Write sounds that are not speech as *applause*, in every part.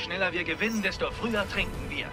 schneller wir gewinnen, desto früher trinken wir.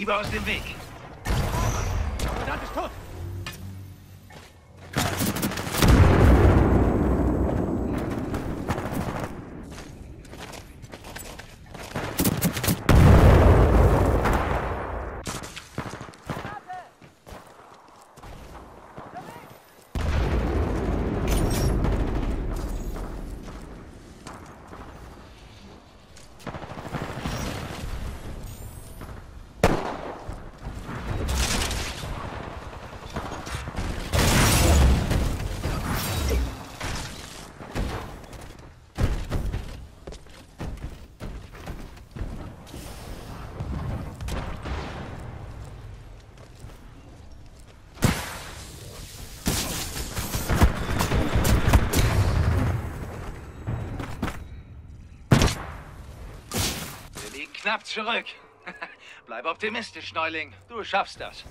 Lieber aus dem Weg. Soldat ist tot! Wir liegen knapp zurück. *laughs* Bleib optimistisch, Neuling. Du schaffst das.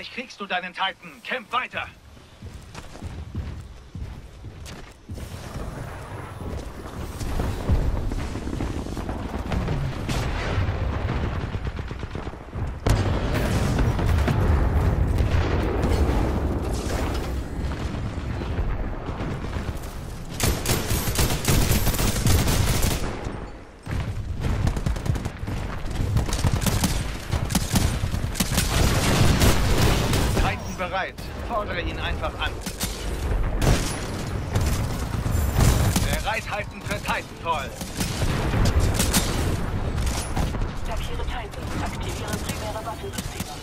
Gleich kriegst du deinen Titan. Kämpf weiter. Fordere ihn einfach an. Bereithalten für Titanfall. Markiere Titan. Aktiviere primäre Waffensysteme.